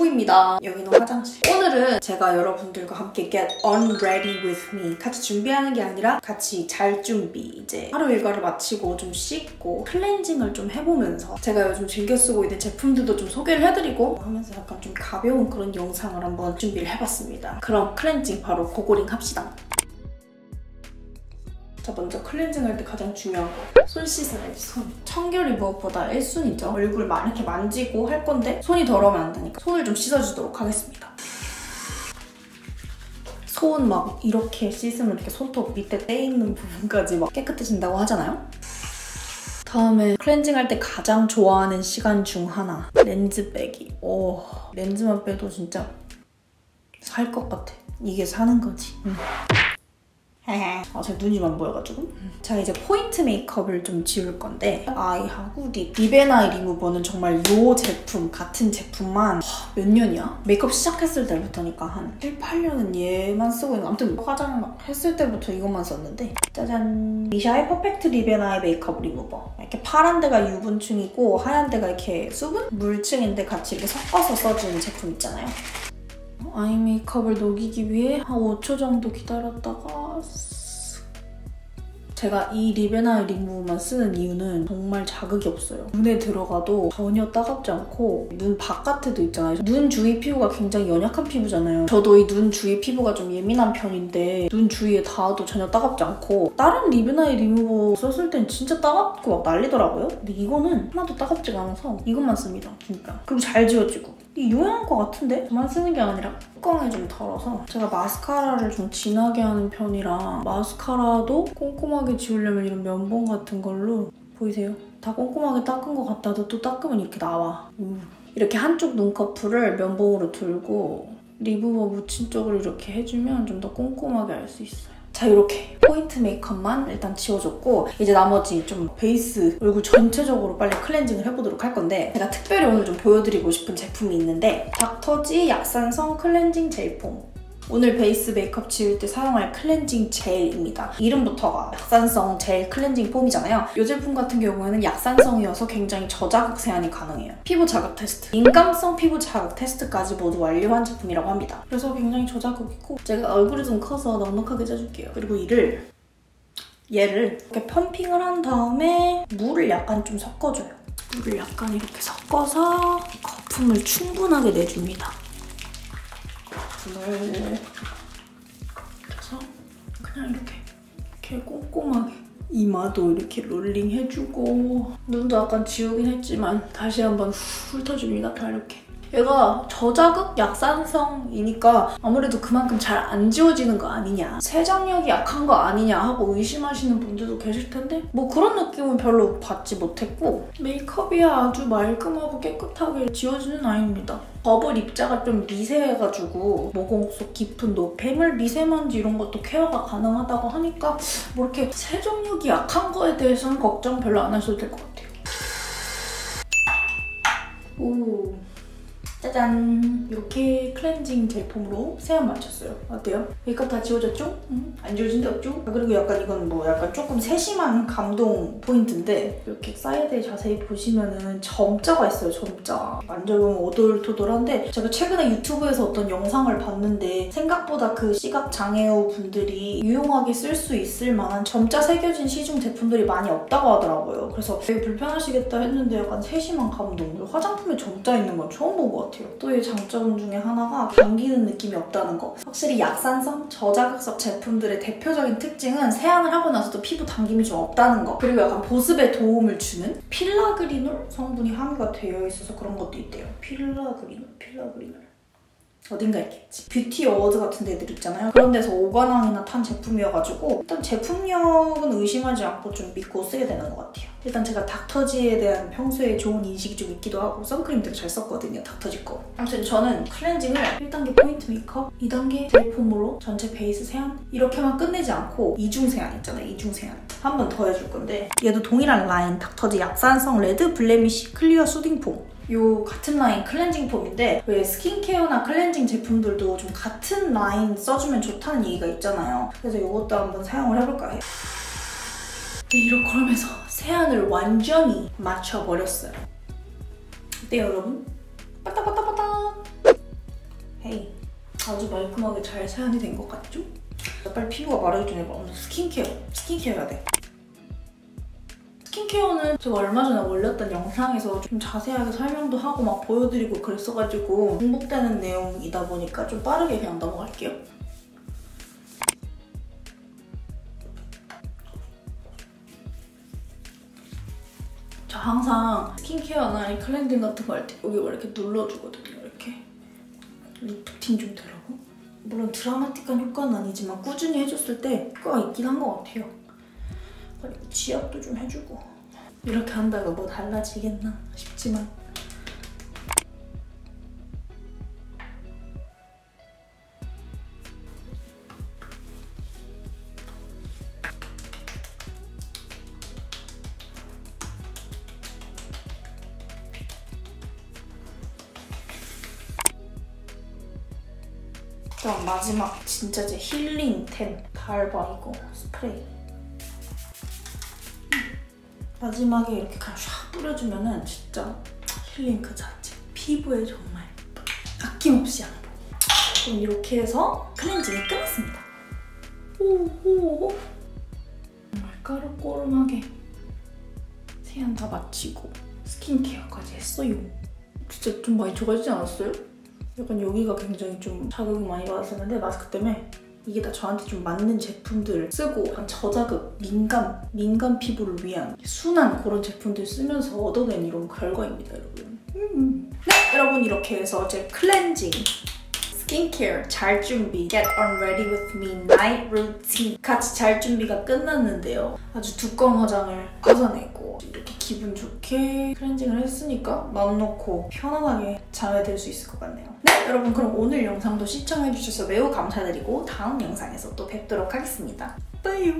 후입니다. 여기는 화장실. 오늘은 제가 여러분들과 함께 get on ready with me 같이 준비하는 게 아니라 같이 잘 준비 이제 하루 일과를 마치고 좀 씻고 클렌징을 좀 해보면서 제가 요즘 즐겨 쓰고 있는 제품들도 좀 소개를 해드리고 하면서 약간 좀 가벼운 그런 영상을 한번 준비를 해봤습니다. 그럼 클렌징 바로 고고링 합시다. 자 먼저 클렌징 할 때 가장 중요한 거. 손 씻어야지 손. 청결이 무엇보다 1순위죠. 얼굴 막 이렇게 만지고 할 건데 손이 더러우면 안 되니까 손을 좀 씻어주도록 하겠습니다. 손 막 이렇게 씻으면 이렇게 손톱 밑에 때 있는 부분까지 막 깨끗해진다고 하잖아요? 다음에 클렌징 할 때 가장 좋아하는 시간 중 하나. 렌즈 빼기. 오 렌즈만 빼도 진짜 살 것 같아. 이게 사는 거지. 응. 아, 제 눈이 만 보여가지고. 자, 이제 포인트 메이크업을 좀 지울 건데 아이하고 립. 립앤아이 리무버는 정말 요 제품, 같은 제품만 몇 년이야? 메이크업 시작했을 때부터니까 한 7, 8년은 얘만 쓰고 있는 아무튼 화장 했을 때부터 이것만 썼는데 짜잔! 미샤의 퍼펙트 립앤아이 메이크업 리무버. 이렇게 파란 데가 유분층이고 하얀 데가 이렇게 수분? 물층인데 같이 이렇게 섞어서 써주는 제품 있잖아요. eye 메이크업을 녹이기 위해 한 5초 정도 기다렸다가 제가 이 립앤아이 리무버만 쓰는 이유는 정말 자극이 없어요. 눈에 들어가도 전혀 따갑지 않고 눈 바깥에도 있잖아요. 눈 주위 피부가 굉장히 연약한 피부잖아요. 저도 이 눈 주위 피부가 좀 예민한 편인데 눈 주위에 닿아도 전혀 따갑지 않고 다른 립앤아이 리무버 썼을 땐 진짜 따갑고 막 난리더라고요. 근데 이거는 하나도 따갑지가 않아서 이것만 씁니다. 진짜. 그리고 잘 지워지고. 이 유행한 것 같은데? 저만 쓰는 게 아니라 뚜껑에 좀 덜어서 제가 마스카라를 좀 진하게 하는 편이라 마스카라도 꼼꼼하게 지우려면 이런 면봉 같은 걸로 보이세요? 다 꼼꼼하게 닦은 것 같다도 또 닦으면 이렇게 나와. 음. 이렇게 한쪽 눈꺼풀을 면봉으로 들고 리무버 묻힌 쪽으로 이렇게 해주면 좀 더 꼼꼼하게 할수 있어요. 자 이렇게 포인트 메이크업만 일단 지워줬고 이제 나머지 좀 베이스 얼굴 전체적으로 빨리 클렌징을 해보도록 할 건데 제가 특별히 오늘 좀 보여드리고 싶은 제품이 있는데 닥터지 약산성 클렌징 젤폼 오늘 베이스 메이크업 지울 때 사용할 클렌징 젤입니다. 이름부터가 약산성 젤 클렌징 폼이잖아요. 이 제품 같은 경우에는 약산성이어서 굉장히 저자극 세안이 가능해요. 피부 자극 테스트, 민감성 피부 자극 테스트까지 모두 완료한 제품이라고 합니다. 그래서 굉장히 저자극이고 제가 얼굴이 좀 커서 넉넉하게 짜줄게요. 그리고 이를 얘를 이렇게 펌핑을 한 다음에 물을 약간 좀 섞어줘요. 물을 약간 이렇게 섞어서 거품을 충분하게 내줍니다. 거품을 그래서 그냥 이렇게 이렇게 꼼꼼하게 이마도 이렇게 롤링 해주고 눈도 약간 지우긴 했지만 다시 한번 훑어줍니다. 다 이렇게 얘가 저자극 약산성이니까 아무래도 그만큼 잘 안 지워지는 거 아니냐 세정력이 약한 거 아니냐 하고 의심하시는 분들도 계실 텐데 뭐 그런 느낌은 별로 받지 못했고 메이크업이 아주 말끔하고 깨끗하게 지워지는 아이입니다. 버블 입자가 좀 미세해가지고 모공 속 깊은 노폐물, 미세먼지 이런 것도 케어가 가능하다고 하니까 뭐 이렇게 세정력이 약한 거에 대해서는 걱정 별로 안 하셔도 될 것 같아요. 오. 짜잔! 이렇게 클렌징 제품으로 세안 마쳤어요. 어때요? 메이크업 다 지워졌죠? 응? 안 지워진 데 없죠? 아, 그리고 약간 이건 뭐 약간 조금 세심한 감동 포인트인데 이렇게 사이드에 자세히 보시면은 점자가 있어요, 점자. 만져보면 오돌토돌한데 제가 최근에 유튜브에서 어떤 영상을 봤는데 생각보다 그 시각장애우 분들이 유용하게 쓸 수 있을 만한 점자 새겨진 시중 제품들이 많이 없다고 하더라고요. 그래서 되게 불편하시겠다 했는데 약간 세심한 감동. 화장품에 점자 있는 건 처음 같아요. 같아요. 또 이 장점 중에 하나가 당기는 느낌이 없다는 거. 확실히 약산성, 저자극성 제품들의 대표적인 특징은 세안을 하고 나서도 피부 당김이 좀 없다는 거. 그리고 약간 보습에 도움을 주는 Filagrinol 성분이 함유가 되어 있어서 그런 것도 있대요. Filagrinol, Filagrinol. 어딘가 있겠지. beauty award 같은 데들 있잖아요. 그런 데서 5관왕이나 탄 제품이어가지고 일단 제품력은 의심하지 않고 좀 믿고 쓰게 되는 것 같아요. 일단 제가 닥터지에 대한 평소에 좋은 인식이 좀 있기도 하고 선크림 되게 잘 썼거든요, 닥터지 거. 아무튼 저는 클렌징을 1단계 포인트 메이크업, 2단계 제품으로 전체 베이스 세안 이렇게만 끝내지 않고 이중 세안 있잖아요, 이중 세안. 한 번 더 해줄 건데 얘도 동일한 라인 Dr.G 약산성 Red Blemish Clear Soothing Foam 요 같은 라인 클렌징 폼인데 왜 스킨케어나 클렌징 제품들도 좀 같은 라인 써주면 좋다는 얘기가 있잖아요. 그래서 이것도 한번 사용을 해볼까 해요. 네, 이렇게 그러면서 세안을 완전히 마쳐버렸어요. 어때요, 여러분? 빠딱빠딱빠딱! Hey 아주 말끔하게 잘 세안이 된 것 같죠? 빨리 피부가 마르기 전에 먼저 스킨케어 스킨케어 해야 돼 스킨케어는 제가 얼마 전에 올렸던 영상에서 좀 자세하게 설명도 하고 막 보여드리고 그랬어가지고 중복되는 내용이다 보니까 좀 빠르게 그냥 넘어갈게요. 저 항상 스킨케어나 이 클렌징 같은 거 할 때 여기 이렇게 눌러주거든요. 이렇게 리프팅 좀 되라고. 물론 드라마틱한 효과는 아니지만 꾸준히 해줬을 때 효과가 있긴 한 것 같아요. 그리고 지압도 좀 해주고 이렇게 한다고 뭐 달라지겠나 싶지만 그다음 마지막 진짜 제 힐링템 달바 이거 스프레이. 마지막에 이렇게 그냥 샥 뿌려주면은 진짜 힐링 그 자체 피부에 정말 아낌없이 양보 그럼 이렇게 해서 클렌징이 끝났습니다. 오오오 정말 까르꼬름하게 세안 다 마치고 스킨케어까지 했어요. 진짜 좀 많이 좋아지지 않았어요? 약간 여기가 굉장히 좀 자극을 많이 받았었는데 마스크 때문에 이게 다 저한테 좀 맞는 제품들을 쓰고 약간 저자극, 민감, 민감 피부를 위한 순한 그런 제품들 쓰면서 얻어낸 이런 결과입니다, 여러분. 음. 네, 여러분 이렇게 해서 제 클렌징, 스킨케어 잘 준비, get on ready with me night routine 같이 잘 준비가 끝났는데요. 아주 두꺼운 화장을 벗어내고 이렇게 기분 좋게 클렌징을 했으니까 마음 놓고 편안하게 잠에 들 수 있을 것 같네요. 네, 여러분 그럼 오늘 영상도 시청해주셔서 매우 감사드리고 다음 영상에서 또 뵙도록 하겠습니다. 빠이요